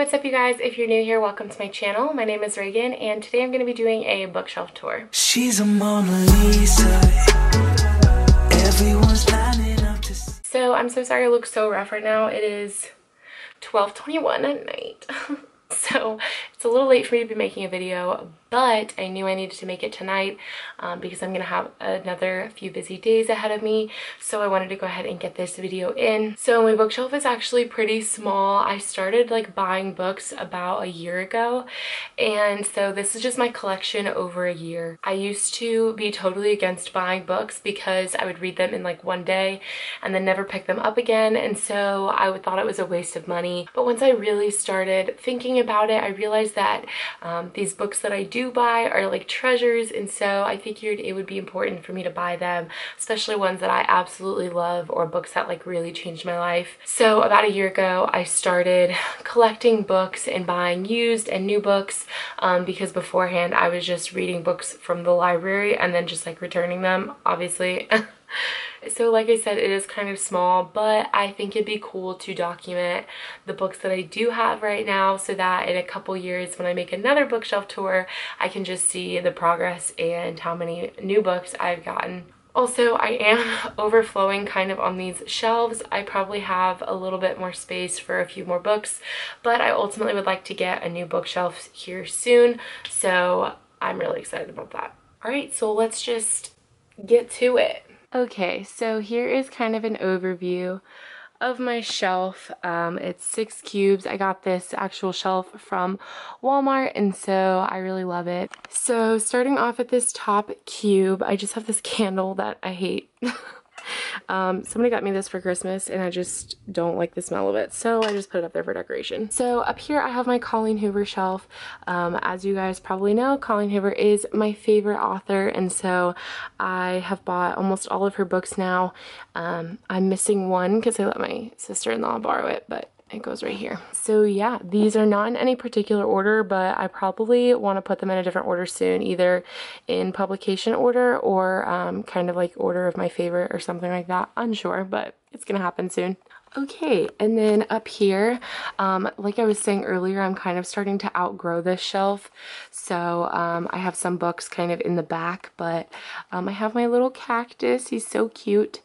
what's up you guys? If you're new here, welcome to my channel. My name is Reagan and today I'm going to be doing a bookshelf tour. She's a Mona Lisa. Everyone's lining up to So I'm so sorry I look so rough right now. It is 12.21 at night. so it's a little late for me to be making a video, but I knew I needed to make it tonight um, because I'm gonna have another few busy days ahead of me. So I wanted to go ahead and get this video in. So my bookshelf is actually pretty small. I started like buying books about a year ago. And so this is just my collection over a year. I used to be totally against buying books because I would read them in like one day and then never pick them up again. And so I would thought it was a waste of money. But once I really started thinking about it, I realized that um, these books that I do buy are like treasures and so I figured it would be important for me to buy them, especially ones that I absolutely love or books that like really changed my life. So about a year ago I started collecting books and buying used and new books um, because beforehand I was just reading books from the library and then just like returning them obviously. So like I said, it is kind of small, but I think it'd be cool to document the books that I do have right now so that in a couple years when I make another bookshelf tour, I can just see the progress and how many new books I've gotten. Also, I am overflowing kind of on these shelves. I probably have a little bit more space for a few more books, but I ultimately would like to get a new bookshelf here soon, so I'm really excited about that. All right, so let's just get to it. Okay, so here is kind of an overview of my shelf. Um, it's six cubes. I got this actual shelf from Walmart and so I really love it. So starting off at this top cube, I just have this candle that I hate. Um, somebody got me this for Christmas and I just don't like the smell of it. So I just put it up there for decoration. So up here I have my Colleen Hoover shelf. Um, as you guys probably know, Colleen Hoover is my favorite author and so I have bought almost all of her books now. Um, I'm missing one because I let my sister-in-law borrow it, but it goes right here. So yeah, these are not in any particular order, but I probably want to put them in a different order soon, either in publication order or um, kind of like order of my favorite or something like that. Unsure, but it's gonna happen soon. Okay, and then up here, um, like I was saying earlier, I'm kind of starting to outgrow this shelf. So um, I have some books kind of in the back, but um, I have my little cactus. He's so cute.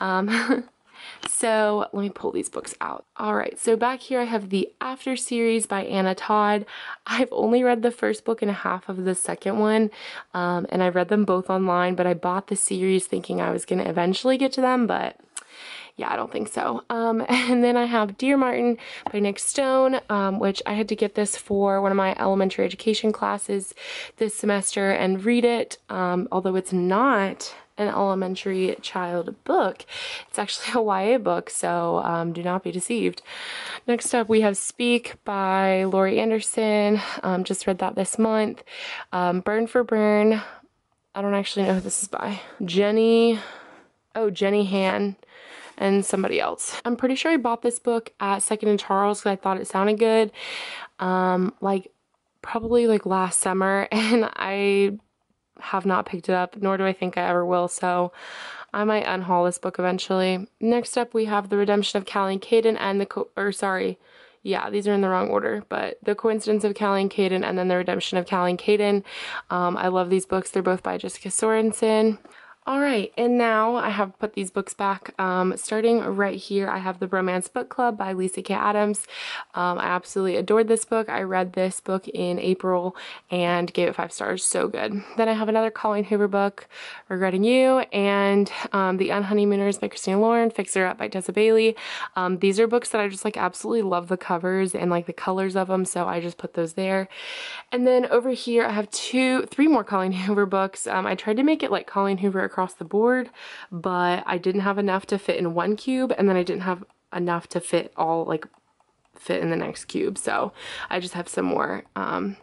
So let me pull these books out. All right, so back here I have the After series by Anna Todd. I've only read the first book and a half of the second one, um, and I read them both online, but I bought the series thinking I was going to eventually get to them, but yeah, I don't think so. Um, and then I have Dear Martin by Nic Stone, um, which I had to get this for one of my elementary education classes this semester and read it, um, although it's not an elementary child book. It's actually a YA book, so um, do not be deceived. Next up, we have Speak by Laurie Anderson. Um, just read that this month. Um, Burn for Burn. I don't actually know who this is by. Jenny. Oh, Jenny Han and somebody else. I'm pretty sure I bought this book at Second and Charles because I thought it sounded good. Um, like probably like last summer and I have not picked it up, nor do I think I ever will, so I might unhaul this book eventually. Next up, we have The Redemption of Callie and Kayden and the, co or sorry, yeah, these are in the wrong order, but The Coincidence of Callie and Kayden and then The Redemption of Callie and Kayden. Um, I love these books. They're both by Jessica Sorensen. All right, and now I have put these books back. Um, starting right here, I have The Romance Book Club by Lyssa Kay Adams. Um, I absolutely adored this book. I read this book in April and gave it five stars. So good. Then I have another Colleen Hoover book, Regretting You, and um, The Unhoneymooners by Christina Lauren, Fixer Up by Tessa Bailey. Um, these are books that I just like absolutely love the covers and like the colors of them, so I just put those there. And then over here, I have two, three more Colleen Hoover books. Um, I tried to make it like Colleen Hoover across the board, but I didn't have enough to fit in one cube and then I didn't have enough to fit all like fit in the next cube. So I just have some more um,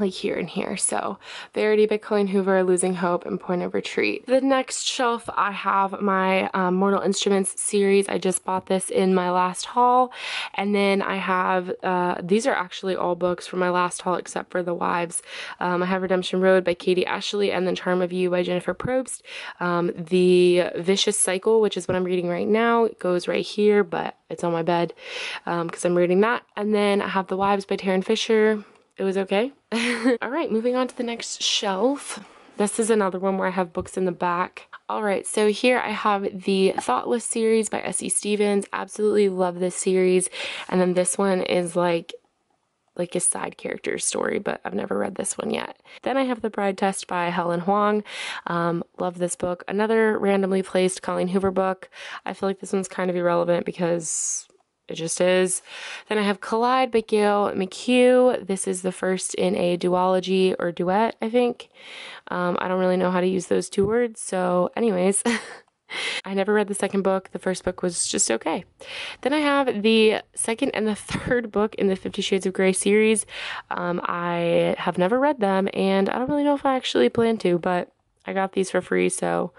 like here and here. So Verity Colleen Hoover, Losing Hope, and Point of Retreat. The next shelf, I have my um, Mortal Instruments series. I just bought this in my last haul. And then I have, uh, these are actually all books from my last haul except for The Wives. Um, I have Redemption Road by Katie Ashley and then Charm of You by Jennifer Probst. Um, the Vicious Cycle, which is what I'm reading right now, it goes right here, but it's on my bed because um, I'm reading that. And then I have The Wives by Tarryn Fisher it was okay. All right, moving on to the next shelf. This is another one where I have books in the back. All right, so here I have the Thoughtless series by S.C. Stephens. Absolutely love this series. And then this one is like like a side character story, but I've never read this one yet. Then I have The Bride Test by Helen Hoang. Um, love this book. Another randomly placed Colleen Hoover book. I feel like this one's kind of irrelevant because it just is. Then I have Collide by Gail McHugh. This is the first in a duology or duet, I think. Um, I don't really know how to use those two words. So, anyways, I never read the second book. The first book was just okay. Then I have the second and the third book in the Fifty Shades of Grey series. Um, I have never read them, and I don't really know if I actually plan to, but I got these for free, so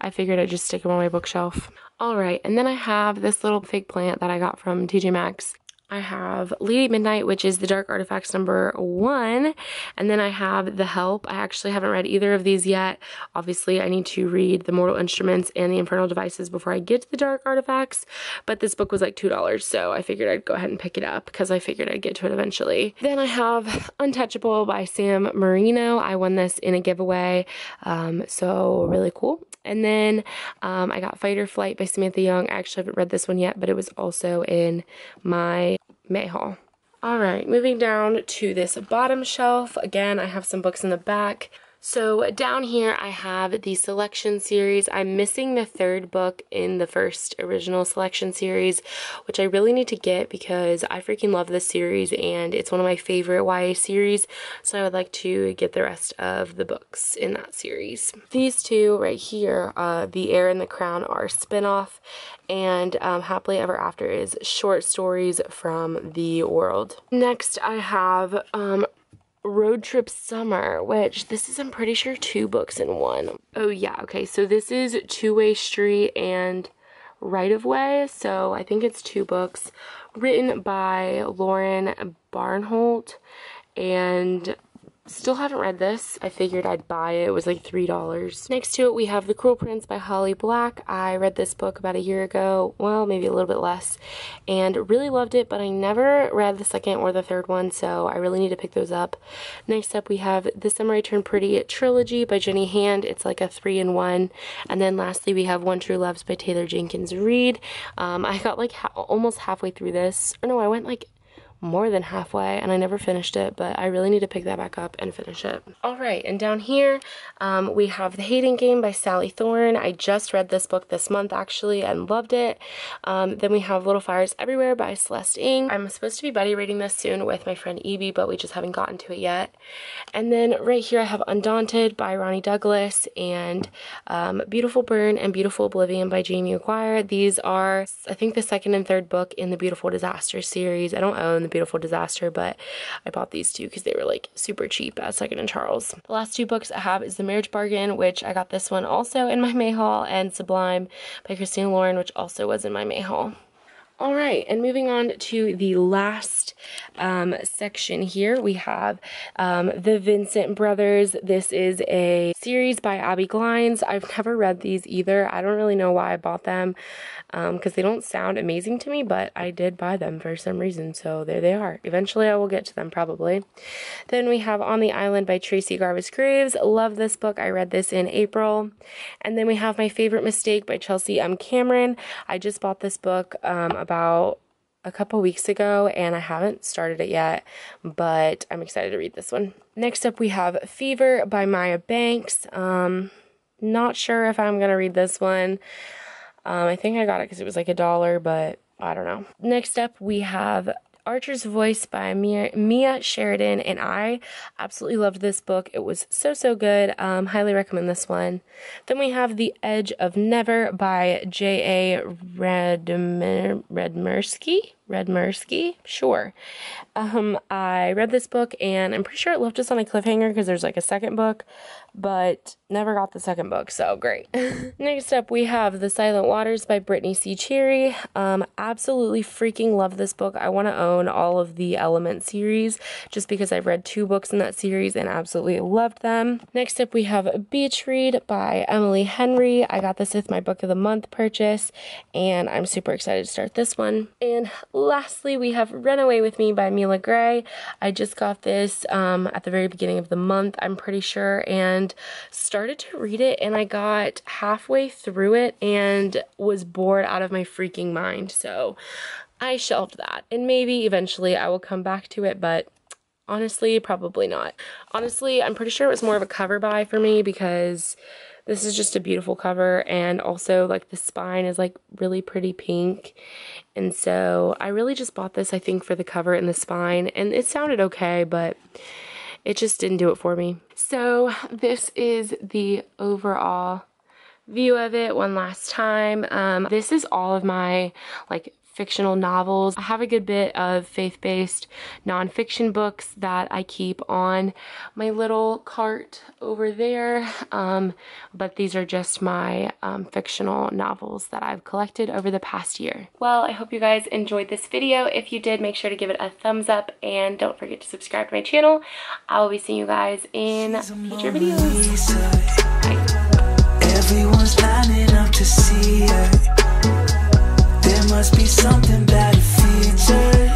I figured I'd just stick them on my bookshelf. All right, and then I have this little fake plant that I got from TJ Maxx. I have Lady Midnight, which is the Dark Artifices number one. And then I have The Help. I actually haven't read either of these yet. Obviously, I need to read The Mortal Instruments and The Infernal Devices before I get to the Dark Artifices. But this book was like $2, so I figured I'd go ahead and pick it up because I figured I'd get to it eventually. Then I have Untouchable by Sam Mariano. I won this in a giveaway, um, so really cool. And then um, I got Fight or Flight by Samantha Young. I actually haven't read this one yet, but it was also in my May haul. All right, moving down to this bottom shelf. Again, I have some books in the back. So down here I have the selection series. I'm missing the third book in the first original selection series, which I really need to get because I freaking love this series and it's one of my favorite YA series. So I would like to get the rest of the books in that series. These two right here, uh, The Heir and the Crown are spin-off and um, Happily Ever After is short stories from the world. Next I have um, Road Trip Summer, which this is, I'm pretty sure, two books in one. Oh, yeah, okay, so this is Two Way Street and Right of Way, so I think it's two books written by Lauren Barnholdt and Still haven't read this. I figured I'd buy it. It was like $3. Next to it, we have The Cruel Prince by Holly Black. I read this book about a year ago, well, maybe a little bit less, and really loved it, but I never read the second or the third one, so I really need to pick those up. Next up, we have The Summer I Turned Pretty Trilogy by Jenny Han. It's like a three-in-one. And then lastly, we have One True Loves by Taylor Jenkins Reid. Um, I got like ha almost halfway through this. Or no, I went like more than halfway and I never finished it, but I really need to pick that back up and finish it. All right, and down here um, we have The Hating Game by Sally Thorne. I just read this book this month actually and loved it. Um, then we have Little Fires Everywhere by Celeste Ng. I'm supposed to be buddy reading this soon with my friend Evie, but we just haven't gotten to it yet. And then right here I have Undaunted by Ronnie Douglas and um, Beautiful Burn and Beautiful Oblivion by Jamie McGuire. These are, I think, the second and third book in the Beautiful Disaster series. I don't own the Beautiful Disaster, but I bought these two because they were like super cheap at Second and Charles. The last two books I have is The Marriage Bargain, which I got this one also in my May haul, and Sublime by Christina Lauren, which also was in my May haul. All right, and moving on to the last um, section here, we have um, The Vincent Brothers. This is a series by Abby Glines. I've never read these either. I don't really know why I bought them because um, they don't sound amazing to me, but I did buy them for some reason, so there they are. Eventually I will get to them probably. Then we have On the Island by Tracey Garvis Graves. Love this book. I read this in April. And then we have My Favorite Mistake by Chelsea M. Cameron. I just bought this book um, about a couple weeks ago and I haven't started it yet, but I'm excited to read this one. Next up we have Fever by Maya Banks. Um, not sure if I'm to read this one. Um, I think I got it because it was like a dollar, but I don't know. Next up we have Archer's Voice by Mia, Mia, Sheridan, and I absolutely loved this book. It was so, so good. Um, highly recommend this one. Then we have The Edge of Never by J.A. Redmer, Redmerski. Redmerski, sure. Um, I read this book and I'm pretty sure it left us on a cliffhanger because there's like a second book, but never got the second book, so great. Next up, we have The Silent Waters by Brittainy C. Cherry. Um, absolutely freaking love this book. I want to own all of the Element series just because I've read two books in that series and absolutely loved them. Next up, we have Beach Read by Emily Henry. I got this with my book of the month purchase and I'm super excited to start this one. And lastly, we have Run Away With Me by Mila Gray. I just got this um, at the very beginning of the month, I'm pretty sure, and started to read it and I got halfway through it and was bored out of my freaking mind. So I shelved that. And maybe eventually I will come back to it, but honestly, probably not. Honestly, I'm pretty sure it was more of a cover buy for me because this is just a beautiful cover and also like the spine is like really pretty pink. And so I really just bought this I think for the cover and the spine and it sounded okay, but it just didn't do it for me. So this is the overall view of it one last time. Um, this is all of my like fictional novels. I have a good bit of faith-based nonfiction books that I keep on my little cart over there, um, but these are just my um, fictional novels that I've collected over the past year. Well, I hope you guys enjoyed this video. If you did, make sure to give it a thumbs up and don't forget to subscribe to my channel. I will be seeing you guys in future videos. Bye. Everyone's lining up to see her must be something about a feature